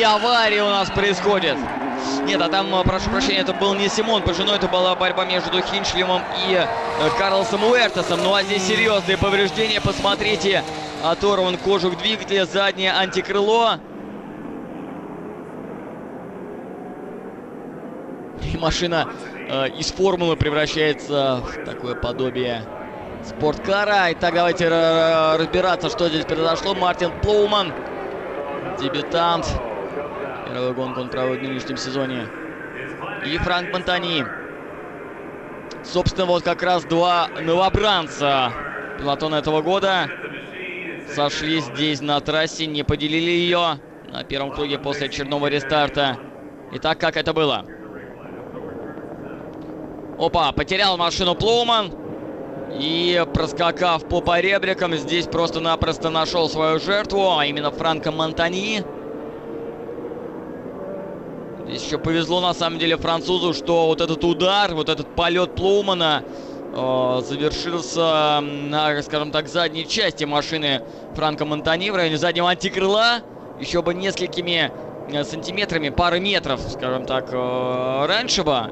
какие аварии у нас происходят. Нет, а там, э, прошу прощения, это был не Симон Пажино, это была борьба между Хиншлемом и э, Карлосом Уэртесом. Ну а здесь серьезные повреждения, посмотрите. Оторван кожух двигателя, заднее антикрыло. И машина э, из формулы превращается в такое подобие спорткара. Итак, давайте разбираться, что здесь произошло. Мартин Плоуман, дебютант. Первую гонку он проводит в нынешнем сезоне. И Франк Монтани. Собственно, вот как раз два новобранца пилотона этого года сошли здесь на трассе, не поделили ее на первом круге после очередного рестарта. Итак, как это было? Опа, потерял машину Плоуман. И проскакав по поребрикам, здесь просто-напросто нашел свою жертву, а именно Франко Монтани. Здесь еще повезло на самом деле французу, что вот этот удар, вот этот полет Плоумана э, завершился на, скажем так, задней части машины Франко Монтани в районе заднего антикрыла. Еще бы несколькими э, сантиметрами, пары метров, скажем так, э, раньше бы.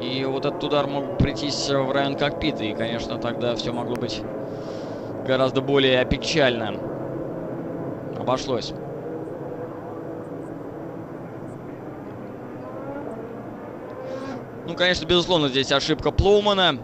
И вот этот удар мог прийтись в район кокпита. И, конечно, тогда все могло быть гораздо более печально. Обошлось. Ну, конечно, безусловно, здесь ошибка Плоумана.